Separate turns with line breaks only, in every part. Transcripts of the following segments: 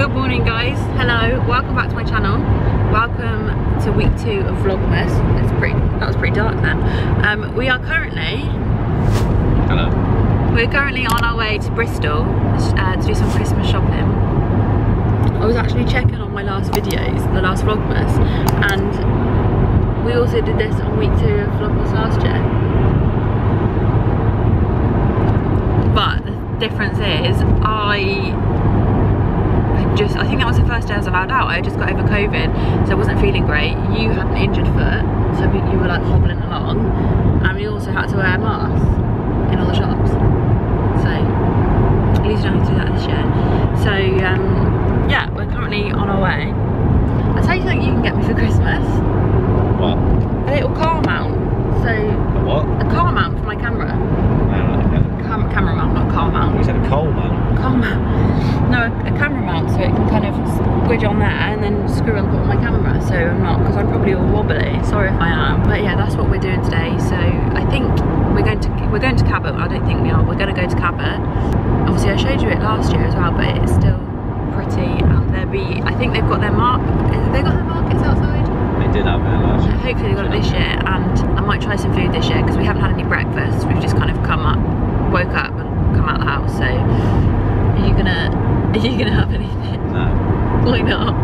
Good morning guys, hello, welcome back to my channel. Welcome to week two of Vlogmas. It's pretty, that was pretty dark then. Um, we are currently,
Hello.
we're currently on our way to Bristol uh, to do some Christmas shopping. I was actually checking on my last videos, the last Vlogmas, and we also did this on week two of Vlogmas last year. But the difference is, I I just, I think that was the first day I was allowed out. I just got over COVID, so I wasn't feeling great. You had an injured foot, so you were like hobbling along, and we also had to wear masks in all the shops. So, at least you don't have to do that this year. So, um, yeah, we're currently on our way. I'll tell you something you can get me for Christmas.
What?
A little car mount. So,
A what?
a car mount for my camera.
No, okay.
Cam camera mount, not car mount.
You said a coal man.
Car mount. No, a, a camera mount so it can kind of squidge on there and then screw on top my camera. So I'm not, because I'm probably all wobbly. Sorry if I am. But yeah, that's what we're doing today. So I think we're going to we're going to Cabot. I don't think we are. We're going to go to Cabot. Obviously, I showed you it last year as well, but it's still pretty. And there be, I think they've got their mark. Have they got their markets outside?
They did have it last year.
Hopefully they got it this year, and I might try some food this year because we haven't had any breakfast. We've just kind of come up, woke up, and come out of the house. So, are you gonna, are you gonna have anything?
No.
Why not?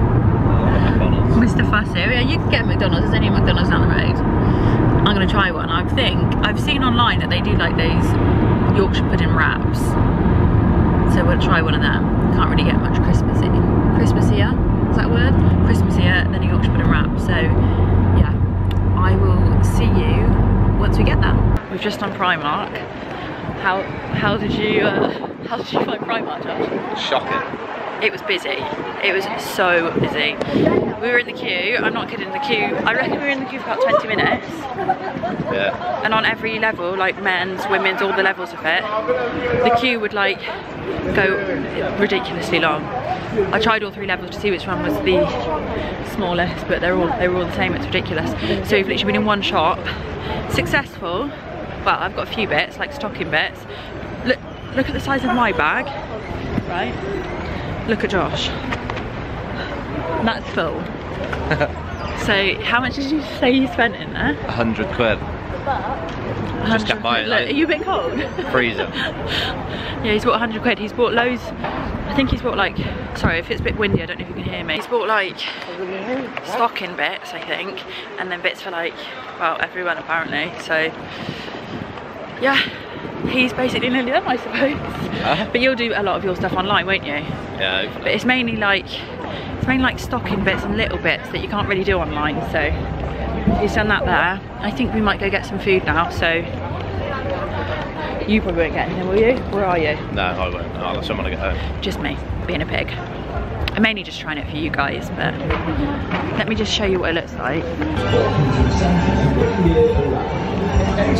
McDonald's.
Mr. Fussy. Yeah, you can get McDonald's. There's any McDonald's down the road. I'm gonna try one. I think I've seen online that they do like those Yorkshire pudding wraps. So we'll try one of them. Can't really get much Christmas in Christmas here. Is that a word? Christmas here, then a Yorkshire pudding wrap. So yeah, I will see you once we get there. We've just done Primark. How how did you uh, how did you find Primark, Josh?
Shocking.
It was busy. It was so busy. We were in the queue. I'm not kidding. The queue. I reckon we were in the queue for about 20 minutes.
Yeah.
And on every level, like men's, women's, all the levels of it, the queue would like go ridiculously long. I tried all three levels to see which one was the smallest, but they're all they were all the same. It's ridiculous. So we've literally been in one shop, successful. Well, I've got a few bits, like stocking bits. Look, look at the size of my bag, right? Look at Josh. And that's full. so how much did you say you spent in there?
A hundred quid. Just
100
kept buying,
Look, are you a bit cold?
Freezer.
yeah, he's bought 100 quid. He's bought loads. I think he's bought like, sorry if it's a bit windy, I don't know if you can hear me. He's bought like stocking bits, I think, and then bits for like, well, everyone apparently. So, yeah, he's basically nearly done, I suppose.
Huh?
But you'll do a lot of your stuff online, won't you?
Yeah,
But it's mainly like, it's mainly like stocking bits and little bits that you can't really do online. So he's done that there. I think we might go get some food now. So you probably won't get anything, will you? Where are you?
No, I won't. I'll let someone get home.
Just me, being a pig. I'm mainly just trying it for you guys, but let me just show you what it looks like.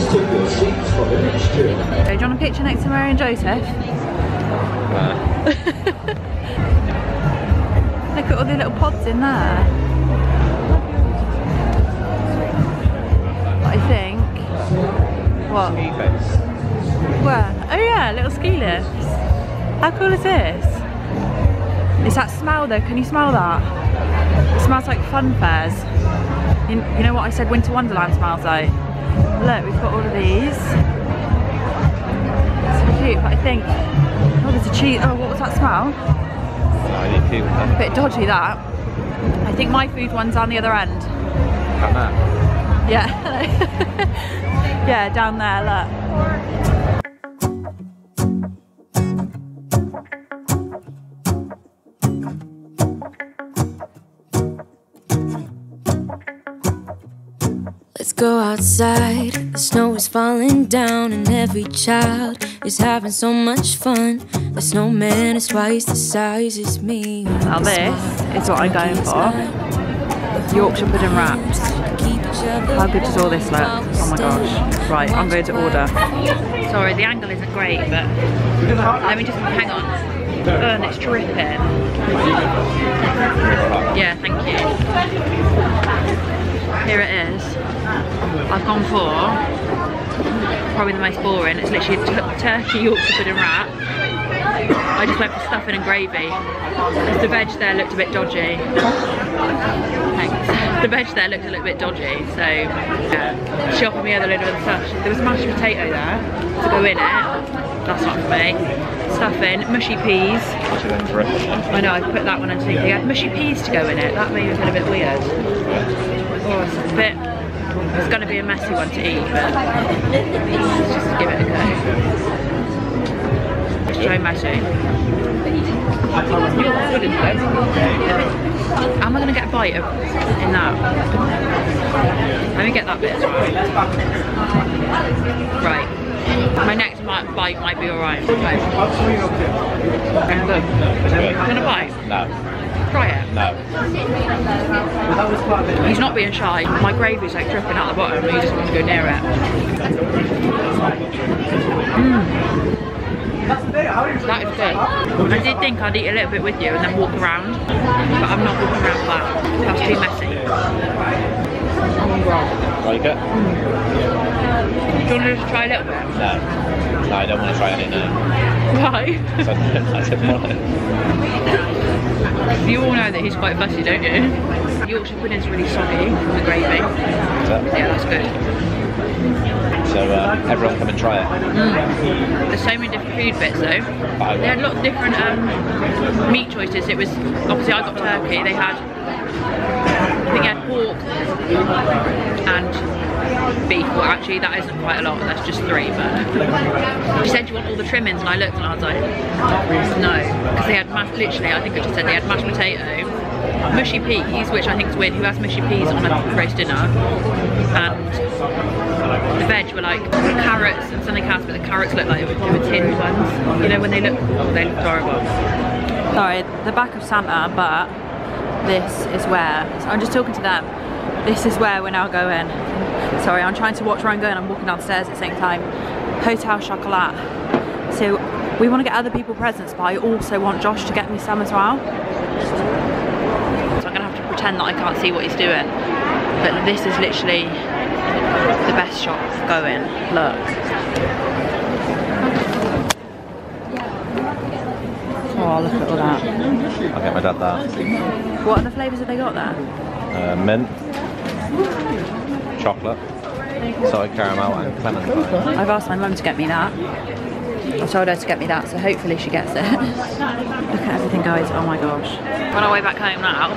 So, do you want a picture next to Mary and Joseph? Look at all the little pods in there. I think. What? Where? Oh yeah, little ski lifts. How cool is this? It's that smell though, can you smell that? It smells like fun fairs. You, you know what I said Winter Wonderland smells like? Look, we've got all of these. So cute, but I think, oh there's a cheese, oh what was that smell?
No, I need.
A bit dodgy that. I think my food one's down the other end.
Come there.
Yeah. yeah, down there, look.
Go outside. The snow is falling down, and every child is having so much fun. The snowman is twice the size as me.
Now this is what I'm going for. Yorkshire pudding wraps. How good does all this look? Oh my gosh. Right, I'm going to order. Sorry, the angle isn't great, but let me just hang on. Oh, it's dripping. Yeah, thank you. Here it is. I've gone for probably the most boring. It's literally turkey Yorkshire pudding and wrap I just went for stuffing and gravy. The veg there looked a bit dodgy. Thanks. The veg there looked a little bit dodgy, so yeah. She offered me a load of other stuff. There was mashed potato there to go in it. That's not for me. Stuffing, mushy peas. I know, I put that one underneath. Had mushy peas to go in it. That made me feel a bit weird. Oh, it's a bit it's going to be a messy one to eat, but let's just give it a go. So messy. Am I going to get a bite of in that? Let me get that bit. Right. My next bite might be alright. Okay. I'm gonna bite?
No.
Try it?
No.
He's not being shy. My gravy's like dripping out the bottom and he just wants to go near it. Mm. That is good. I did think I'd eat a little bit with you and then walk around, but I'm not walking around that. That's too messy.
Like it?
Do you want to just try a little bit?
No. No, I don't want to try any now.
Why?
I said want it.
You all know that he's quite fussy, don't you? Yorkshire pudding's really soggy, the gravy. Yeah, that's good.
So uh, everyone come and try it.
Mm. There's so many different food bits though. They had a lot of different um, meat choices. It was, obviously I got turkey, they had, I think they had pork and beef. Well actually that isn't quite a lot, that's just three. But she said you want all the trimmings and I looked and I was like, no. Because they had, mashed, literally I think I just said they had mashed potato, mushy peas, which I think is weird. Who has mushy peas on a roast dinner? And the veg were like carrots and something else, but the carrots looked like they were, tinned ones. You know when they look, oh, they look horrible. Sorry, the back of Santa, but this is where, I'm just talking to them, this is where we're now going. Sorry, I'm trying to watch where I'm going, I'm walking downstairs at the same time. Hotel Chocolat. So we want to get other people presents, but I also want Josh to get me some as well. So I'm gonna have to pretend that I can't see what he's doing. But this is literally the best shop going. Look. Oh, look at all that.
I'll get my dad that.
What other flavours have they got there?
Uh, mint, chocolate, salted caramel and clementine.
I've asked my mum to get me that. I told her to get me that, so hopefully she gets it. Look at everything, guys. Oh my gosh. We're on our way back home now.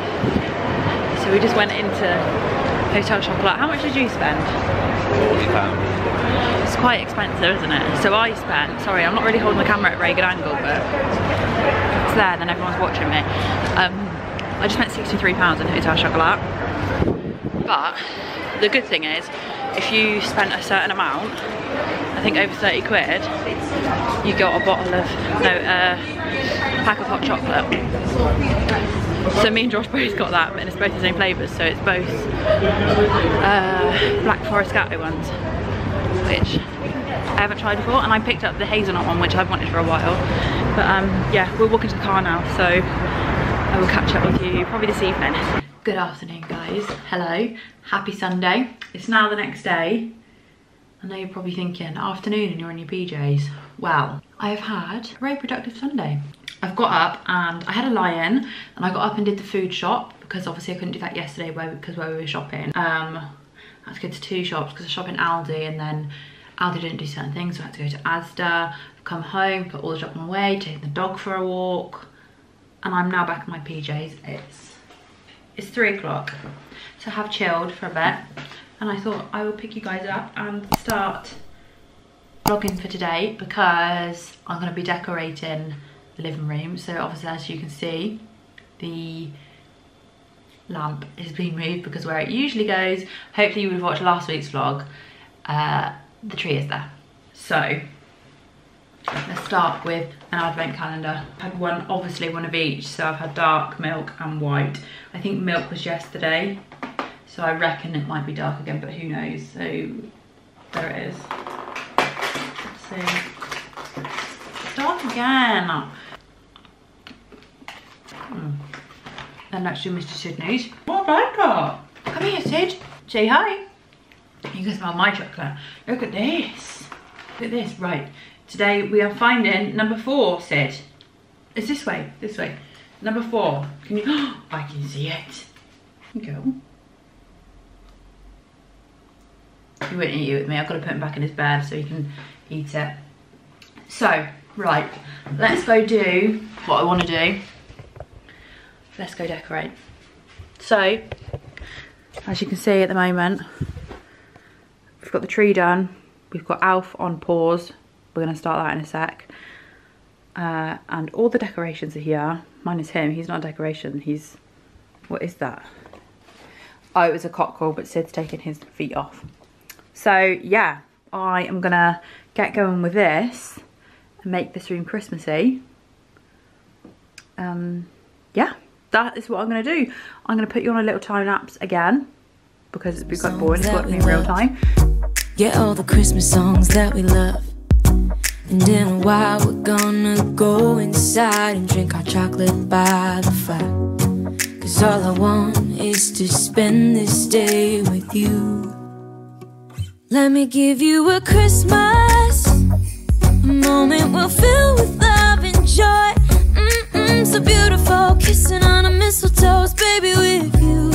So we just went into Hotel Chocolat. How much did you spend?
£40.
It's quite expensive, isn't it? So I spent, sorry, I'm not really holding the camera at a very good angle, but it's there, then everyone's watching me. Um, I just spent £63 in Hotel Chocolat. But the good thing is, if you spent a certain amount, I think over 30 quid, you got a bottle of, no, a pack of hot chocolate. So me and Josh both got that, and it's both the same flavours. So it's both uh, Black Forest Gateau ones, which I haven't tried before. And I picked up the hazelnut one, which I've wanted for a while. But um, yeah, we're walking to the car now, so I will catch up with you probably this evening. Good afternoon, guys. Hello. Happy Sunday. It's now the next day. I know you're probably thinking, afternoon and you're in your PJs. Well, I have had a very productive Sunday. I've got up and I had a lie-in and I got up and did the food shop because obviously I couldn't do that yesterday because where we were shopping. Um, I had to go to two shops because I shop in Aldi and then Aldi didn't do certain things so I had to go to Asda, come home, put all the shopping away, take the dog for a walk and I'm now back in my PJs. It's, it's three o'clock so I have chilled for a bit and I thought I will pick you guys up and start vlogging for today because I'm going to be decorating the living room. So obviously as you can see, the lamp is being moved because where it usually goes, hopefully you would have watched last week's vlog, uh, the tree is there. So let's start with an advent calendar. I've had one, obviously one of each, so I've had dark, milk and white. I think milk was yesterday, so I reckon it might be dark again, but who knows. So there it is. Let's see. Dark again. Mm. And to Mr. Sydney's. What about that? Come here, Sid. Say hi. You can smell my chocolate. Look at this. Look at this. Right. Today we are finding number four, Sid. It's this way, this way. Number four. Can you? I can see it. Go. He won't eat it with me. I've got to put him back in his bed so he can eat it. So, right, let's go do what I want to do. Let's go decorate. So, as you can see at the moment, we've got the tree done. We've got Alf on pause. We're going to start that in a sec. Uh, and all the decorations are here. Mine is him. He's not a decoration. He's... What is that? Oh, it was a cockerel, but Sid's taken his feet off. So, yeah. I am going to get going with this and make this room Christmassy. Um, yeah, that is what I'm going to do. I'm going to put you on a little time lapse again because it's been quite boring to watch me in real time.
Get all the Christmas songs that we love. And in a while we're gonna go inside and drink our chocolate by the fire. Cause all I want is to spend this day with you. Let me give you a Christmas, a moment we'll fill with love and joy. Mm-mm, so beautiful, kissing on a mistletoe, baby, with you.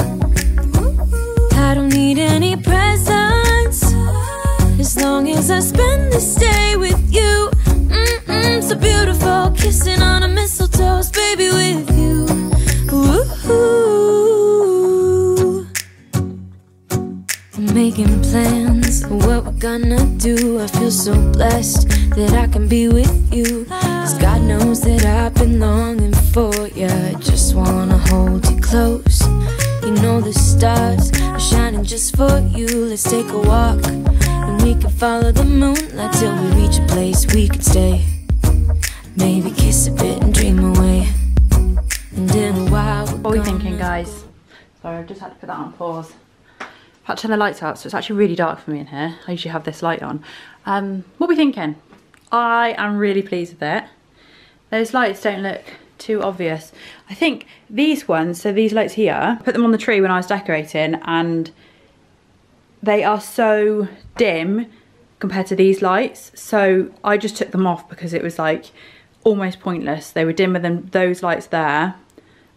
I don't need any presents long as I spend this day with you. Mm-mm, so beautiful, kissing on a mistletoe, baby, with you. Ooh. Making plans what we're gonna do. I feel so blessed that I can be with you. Cause God knows that I've been longing for you. I just wanna hold you close. You know the stars are shining just for you. Let's take a walk we can follow the moonlight till we reach a place we can stay. Maybe kiss a bit and dream away. And in a while,
What are we thinking, guys? Sorry, I've just had to put that on pause. I've had to turn the lights out, so it's actually really dark for me in here. I usually have this light on. Um, what are we thinking? I am really pleased with it. Those lights don't look too obvious. I think these ones, so these lights here, put them on the tree when I was decorating and they are so dim compared to these lights. So I just took them off because it was like almost pointless. They were dimmer than those lights there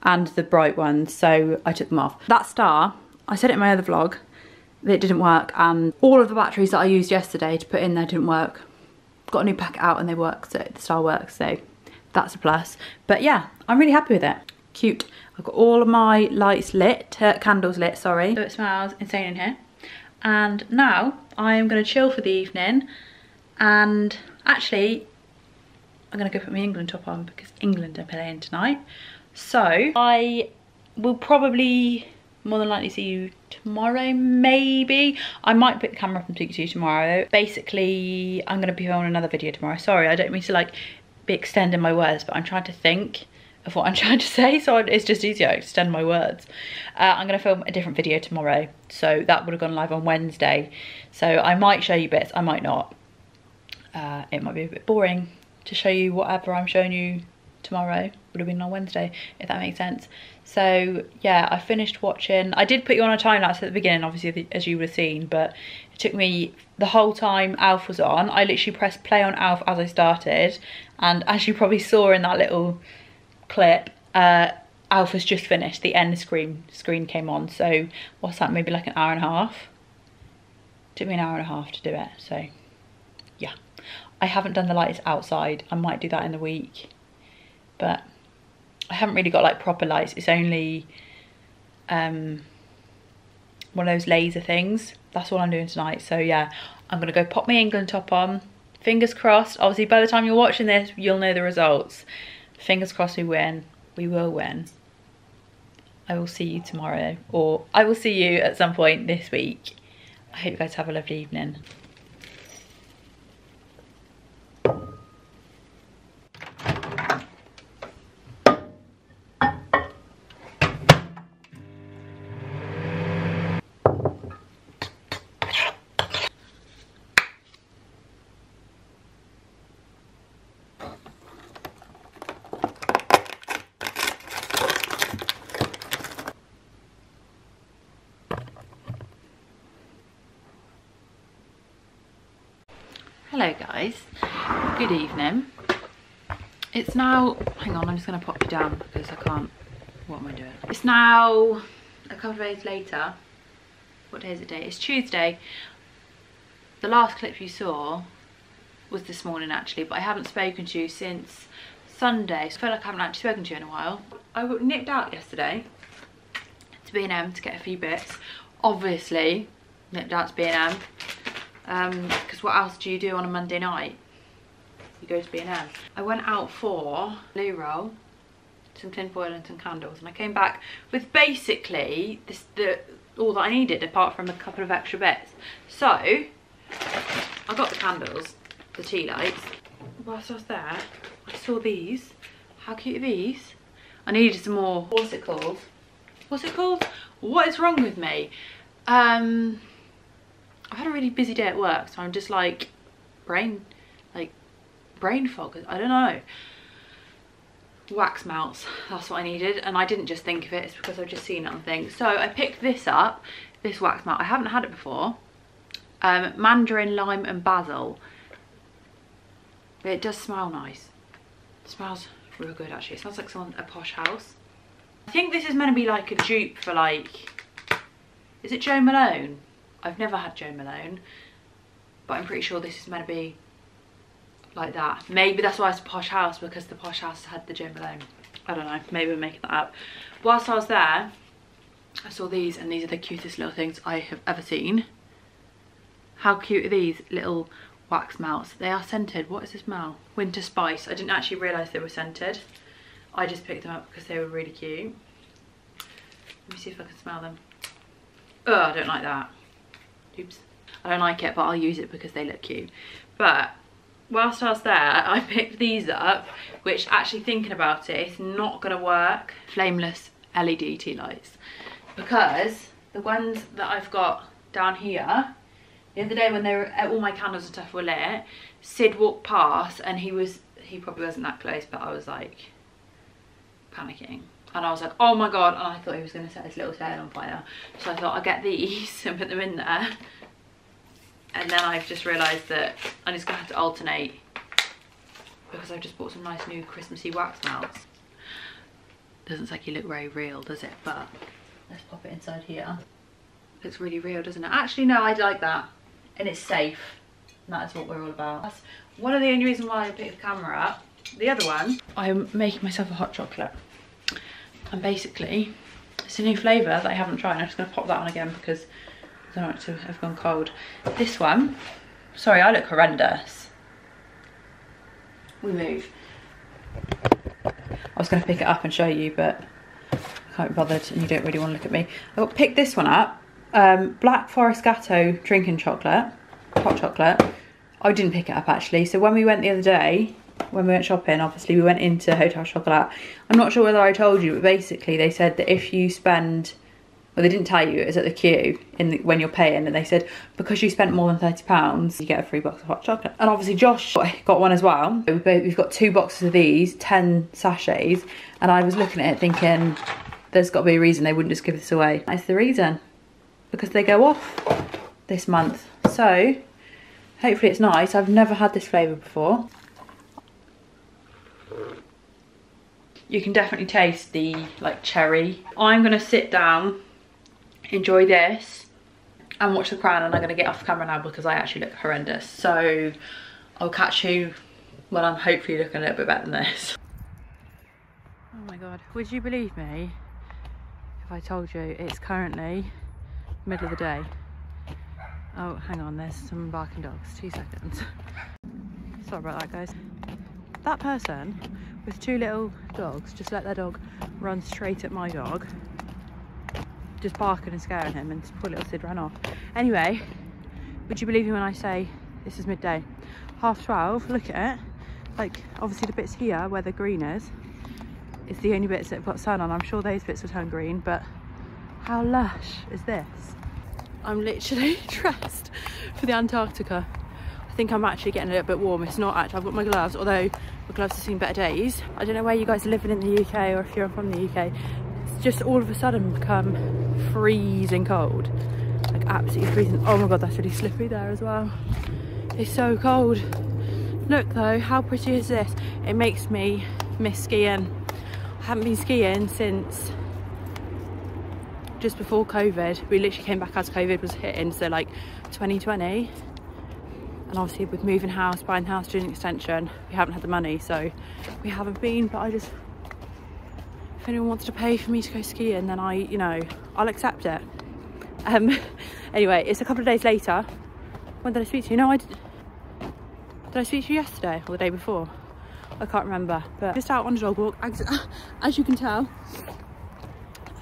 and the bright ones. So I took them off. That star, I said it in my other vlog, it didn't work. And all of the batteries that I used yesterday to put in there didn't work. Got a new packet out and they work, so the star works. So that's a plus. But yeah, I'm really happy with it. Cute. I've got all of my lights lit, uh, candles lit, sorry. So it smells insane in here. And now I am going to chill for the evening and actually I'm going to go put my England top on because England are playing tonight. So I will probably more than likely see you tomorrow maybe. I might put the camera up and speak to you tomorrow. Basically I'm going to be on another video tomorrow. Sorry I don't mean to like be extending my words but I'm trying to think of what I'm trying to say so it's just easier to extend my words. Uh, I'm going to film a different video tomorrow so that would have gone live on Wednesday so I might show you bits, I might not. Uh, it might be a bit boring to show you whatever I'm showing you tomorrow would have been on Wednesday if that makes sense so yeah I finished watching I did put you on a time lapse at the beginning obviously as you would have seen but it took me the whole time Alf was on I literally pressed play on Alf as I started and as you probably saw in that little clip uh, Alf has just finished the end screen screen came on so what's that maybe like an hour and a half? Took me an hour and a half to do it so yeah. I haven't done the lights outside I might do that in the week but I haven't really got like proper lights it's only um one of those laser things that's all I'm doing tonight so yeah. I'm gonna go pop my England top on fingers crossed obviously by the time you're watching this you'll know the results fingers crossed we win. We will win. I will see you tomorrow or I will see you at some point this week. I hope you guys have a lovely evening Hello guys, good evening. It's now, hang on, I'm just gonna pop you down because I can't, what am I doing? It's now a couple of days later. What day is it day? It's Tuesday. The last clip you saw was this morning actually, but I haven't spoken to you since Sunday. So I feel like I haven't actually spoken to you in a while. I nipped out yesterday to B&M to get a few bits. Obviously, nipped out to B&M. Because um, what else do you do on a Monday night? You go to B&M. I went out for loo roll, some tin foil and some candles. And I came back with basically this, the, all that I needed apart from a couple of extra bits. So, I got the candles, the tea lights. Whilst I was there, I saw these. How cute are these? I needed some more, what's it called? What's it called? What is wrong with me? Um, I've had a really busy day at work, so I'm just like brain, like brain fog. I don't know. Wax melts, that's what I needed. And I didn't just think of it, it's because I've just seen it on things. So I picked this up, this wax melt. I haven't had it before. Um, mandarin, lime and basil. It does smell nice. It smells real good actually. It smells like someone a posh house. I think this is meant to be like a dupe for like, is it Jo Malone? I've never had Jo Malone, but I'm pretty sure this is meant to be like that. Maybe that's why it's posh house because the posh house had the Jo Malone. I don't know, maybe I'm making that up. Whilst I was there, I saw these and these are the cutest little things I have ever seen. How cute are these little wax melts? They are scented. What is this smell? Winter spice. I didn't actually realise they were scented. I just picked them up because they were really cute. Let me see if I can smell them. Oh, I don't like that. Oops. I don't like it, but I'll use it because they look cute. But whilst I was there, I picked these up, which actually thinking about it, it's not gonna work. Flameless LED tea lights. Because the ones that I've got down here, the other day when they were, uh, all my candles and stuff were lit, Sid walked past and he was, he probably wasn't that close, but I was like panicking. And I was like, oh my God. And I thought he was gonna set his little tail on fire. So I thought I'll get these and put them in there and then I've just realised that I'm just gonna have to alternate because I've just bought some nice new Christmassy wax melts. Doesn't you look very real, does it? But let's pop it inside here. Looks really real, doesn't it? Actually, no, I like that. And it's safe. And that is what we're all about. That's one of the only reasons why I picked the camera up. The other one, I'm making myself a hot chocolate. And basically, it's a new flavour that I haven't tried. I'm just going to pop that on again because I don't want to have gone cold. This one, sorry, I look horrendous. We move. I was going to pick it up and show you, but I can't be bothered and you don't really want to look at me. I got picked this one up. Um, Black Forest Gateau drinking chocolate, hot chocolate. I didn't pick it up actually. So when we went the other day, when we went shopping, obviously we went into Hotel Chocolat. I'm not sure whether I told you, but basically they said that if you spend well they didn't tell you it was at the queue in the, when you're paying and they said because you spent more than 30 pounds you get a free box of hot chocolate. And obviously Josh got one as well. We've got two boxes of these 10 sachets and I was looking at it thinking there's got to be a reason they wouldn't just give this away. That's the reason. Because they go off this month. So hopefully it's nice. I've never had this flavour before you can definitely taste the like cherry I'm gonna sit down enjoy this and watch The Crown and I'm to get off camera now because I actually look horrendous. So I'll catch you when I'm hopefully looking a little bit better than this. Oh my god, would you believe me if I told you it's currently middle of the day? Oh, hang on, there's some barking dogs. Two seconds. Sorry about that, guys. That person with two little dogs just let their dog run straight at my dog just barking and scaring him and poor little Sid ran off. Anyway, would you believe me when I say this is midday? Half 12, look at it. Like, obviously the bits here where the green is, it's the only bits that have got sun on. I'm sure those bits will turn green, but how lush is this? I'm literally dressed for the Antarctica. Think I'm actually getting a little bit warm. It's not actually, I've got my gloves, although my gloves have seen better days. I don't know where you guys are living in the UK or if you're from the UK, It's just all of a sudden become freezing cold like absolutely freezing oh my god that's really slippery there as well it's so cold Look though, how pretty is this? It makes me miss skiing. I haven't been skiing since just before COVID. We literally came back as COVID was hitting, so like 2020. And obviously with moving house, buying house, doing extension, we haven't had the money, so we haven't been, but I just, if anyone wants to pay for me to go skiing, then I, you know, I'll accept it. Um, anyway, it's a couple of days later. When did I speak to you? No, I did. Did I speak to you yesterday or the day before? I can't remember, but just out on a dog walk, as, as you can tell.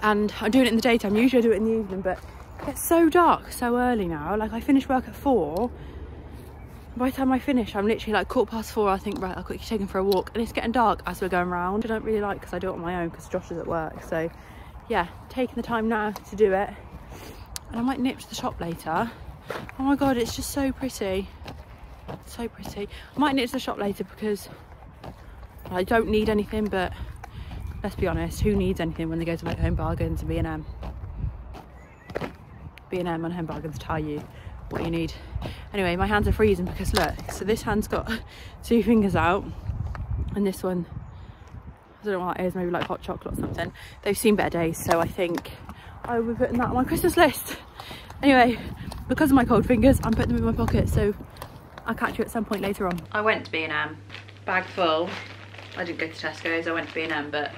And I'm doing it in the daytime. Usually I do it in the evening, but it's so dark so early now. Like I finish work at four. By the time I finish, I'm literally like quarter past four. I think, right, I'll quickly take him for a walk. And it's getting dark as we're going around. I don't really like because I do it on my own because Josh is at work. So yeah, taking the time now to do it. And I might nip to the shop later. Oh my God, it's just so pretty. So pretty. I might nip to the shop later because I don't need anything, but let's be honest, who needs anything when they go to like Home Bargains and B&M? B&M and Home Bargains tell you what you need. Anyway, my hands are freezing because look, so this hand's got two fingers out and this one, I don't know what it is, maybe like hot chocolate or something. They've seen better days, so I think I will be putting that on my Christmas list. Anyway, because of my cold fingers, I'm putting them in my pocket, so I'll catch you at some point later on. I went to B&M, bag full. I didn't go to Tesco's, I went to B&M, but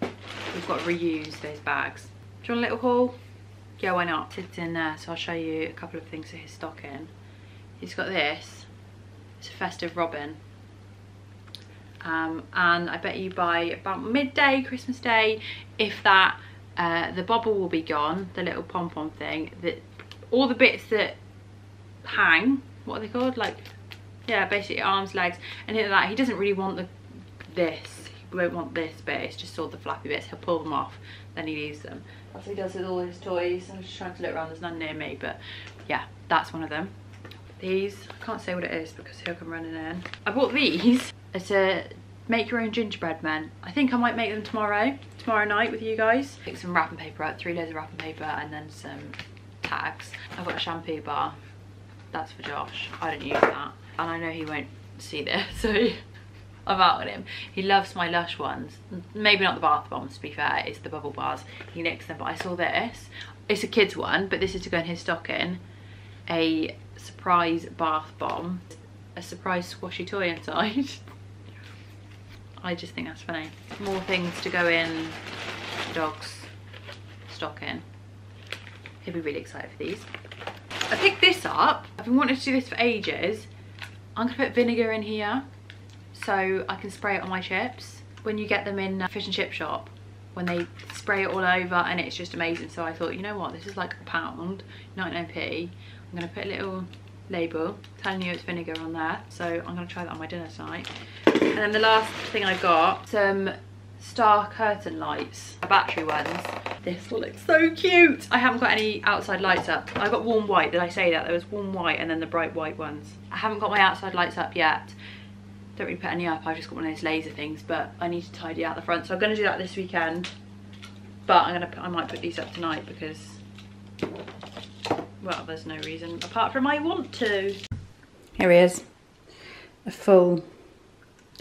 we've got to reuse those bags. Do you want a little haul? Yeah, why not? It's in there, so I'll show you a couple of things for his stocking. He's got this. It's a festive robin. Um, and I bet you by about midday, Christmas Day, if that, uh, the bobble will be gone, the little pom-pom thing, that all the bits that hang, what are they called? Like, yeah, basically arms, legs, and that. He doesn't really want the this he won't want this bit, it's just all the flappy bits. He'll pull them off, then he leaves them. That's what he does with all his toys. I'm just trying to look around, there's none near me, but yeah, that's one of them. These, I can't say what it is because he'll come running in. I bought these. It's a make your own gingerbread men. I think I might make them tomorrow, tomorrow night with you guys. Pick some wrapping paper out, three layers of wrapping paper and then some tags. I've got a shampoo bar. That's for Josh. I don't use that. And I know he won't see this, so about him. He loves my Lush ones. Maybe not the bath bombs, to be fair. It's the bubble bars. He nicks them. But I saw this. It's a kid's one, but this is to go in his stocking. A surprise bath bomb. A surprise squashy toy inside. I just think that's funny. More things to go in dog's stocking. He'll be really excited for these. I picked this up. I've been wanting to do this for ages. I'm gonna put vinegar in here so I can spray it on my chips. When you get them in a fish and chip shop, when they spray it all over and it's just amazing. So I thought, you know what, this is like a pound, 99p. I'm gonna put a little label telling you it's vinegar on there. So I'm gonna try that on my dinner tonight. And then the last thing I got, some star curtain lights, battery ones. This will look so cute. I haven't got any outside lights up. I got warm white, did I say that? There was warm white and then the bright white ones. I haven't got my outside lights up yet don't really put any up I've just got one of those laser things but I need to tidy out the front so I'm going to do that this weekend but I'm gonna put, I might put these up tonight because well there's no reason apart from I want to. Here he is. A full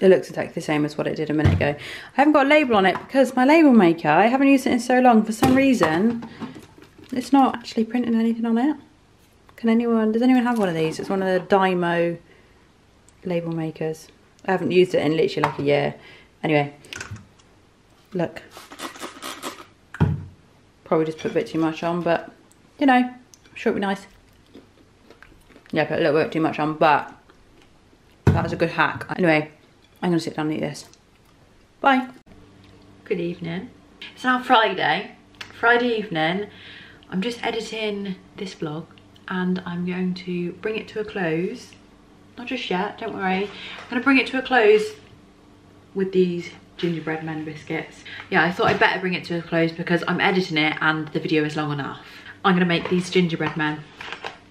it looks exactly the same as what it did a minute ago. I haven't got a label on it because my label maker I haven't used it in so long for some reason it's not actually printing anything on it. Can anyone does anyone have one of these? It's one of the Dymo label makers. I haven't used it in literally like a year. Anyway, look. Probably just put a bit too much on, but you know, sure it'll be nice. Yeah, put a little bit too much on, but that was a good hack. Anyway, I'm gonna sit down and eat this. Bye. Good evening. It's now Friday. Friday evening. I'm just editing this vlog and I'm going to bring it to a close not just yet, don't worry. I'm gonna bring it to a close with these gingerbread men biscuits. Yeah, I thought I'd better bring it to a close because I'm editing it and the video is long enough. I'm gonna make these gingerbread men.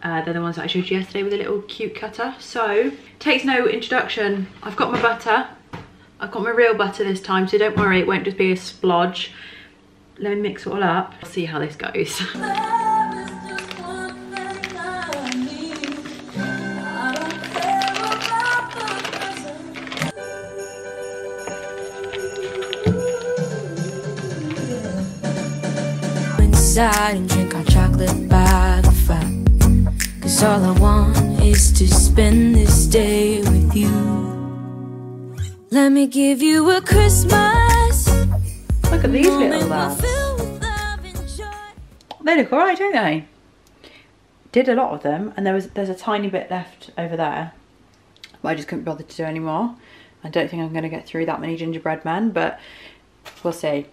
Uh, they're the ones that I showed you yesterday with a little cute cutter. So, takes no introduction. I've got my butter. I've got my real butter this time, so don't worry, it won't just be a splodge. Let me mix it all up. I'll see how this goes.
and drink our chocolate by the fire. Cause all I want is to spend this day with you. Let me give you a Christmas.
Look at these little lads. They look alright, don't they? Did a lot of them, and there was there's a tiny bit left over there. But I just couldn't bother to do any more. I don't think I'm going to get through that many gingerbread men, but we'll see.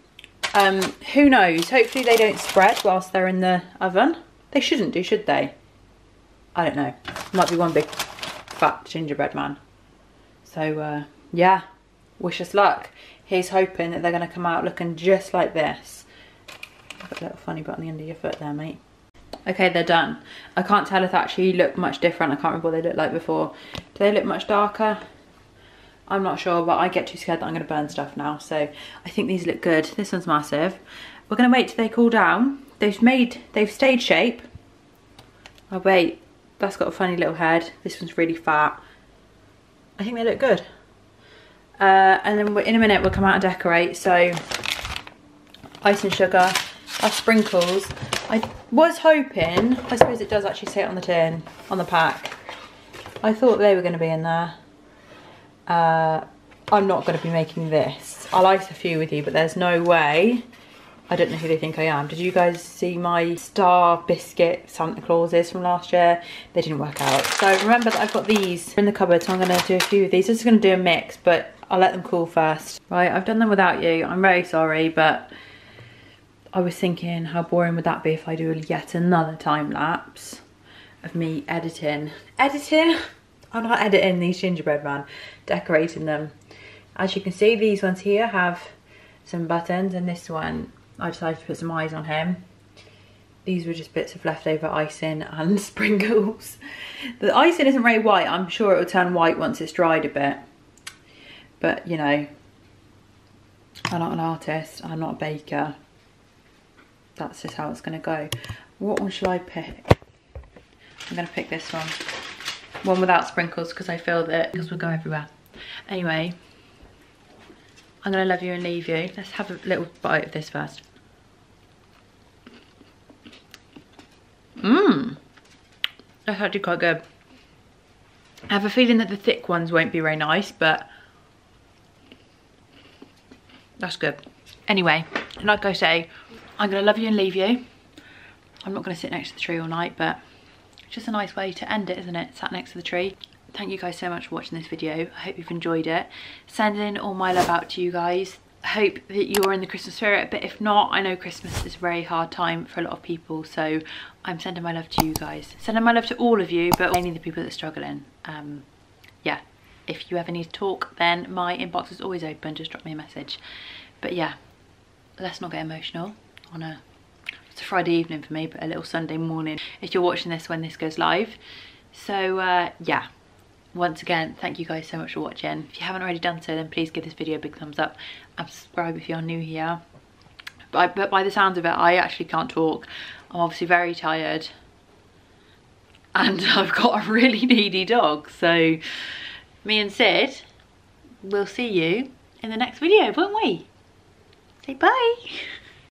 Um, who knows? Hopefully they don't spread whilst they're in the oven. They shouldn't do, should they? I don't know. Might be one big fat gingerbread man. So, uh, yeah, wish us luck. Here's hoping that they're going to come out looking just like this. Got a little funny button on the end of your foot there, mate. Okay, they're done. I can't tell if they actually look much different. I can't remember what they looked like before. Do they look much darker? I'm not sure, but I get too scared that I'm going to burn stuff now. So I think these look good. This one's massive. We're going to wait till they cool down. They've made, they've stayed shape. Oh wait, that's got a funny little head. This one's really fat. I think they look good. Uh, and then in a minute we'll come out and decorate. So ice and sugar, our sprinkles. I was hoping, I suppose it does actually say it on the tin, on the pack. I thought they were going to be in there. Uh, I'm not going to be making this. I'll ice a few with you, but there's no way. I don't know who they think I am. Did you guys see my star biscuit Santa Clauses from last year? They didn't work out. So remember that I've got these in the cupboard, so I'm going to do a few of these. I'm just going to do a mix, but I'll let them cool first. Right, I've done them without you. I'm very sorry, but I was thinking how boring would that be if I do yet another time lapse of me editing. Editing? I'm not editing these gingerbread man, decorating them. As you can see, these ones here have some buttons and this one, I decided to put some eyes on him. These were just bits of leftover icing and sprinkles. The icing isn't very white. I'm sure it will turn white once it's dried a bit. But, you know, I'm not an artist. I'm not a baker. That's just how it's going to go. What one shall I pick? I'm going to pick this one one without sprinkles because I feel that because will go everywhere. Anyway, I'm gonna love you and leave you. Let's have a little bite of this first. Mmm, that's actually quite good. I have a feeling that the thick ones won't be very nice, but that's good. Anyway, like I say, I'm gonna love you and leave you. I'm not gonna sit next to the tree all night, but it's just a nice way to end it, isn't it? Sat next to the tree. Thank you guys so much for watching this video. I hope you've enjoyed it. Sending all my love out to you guys. Hope that you're in the Christmas spirit, but if not, I know Christmas is a very hard time for a lot of people, so I'm sending my love to you guys. Sending my love to all of you, but mainly the people that are struggling. Um, yeah, if you ever need to talk, then my inbox is always open, just drop me a message. But yeah, let's not get emotional on a it's a Friday evening for me, but a little Sunday morning if you're watching this when this goes live. So uh, yeah, once again, thank you guys so much for watching. If you haven't already done so, then please give this video a big thumbs up and subscribe if you're new here. But, but by the sounds of it, I actually can't talk. I'm obviously very tired. And I've got a really needy dog. So me and Sid, we'll see you in the next video, won't we? Say bye.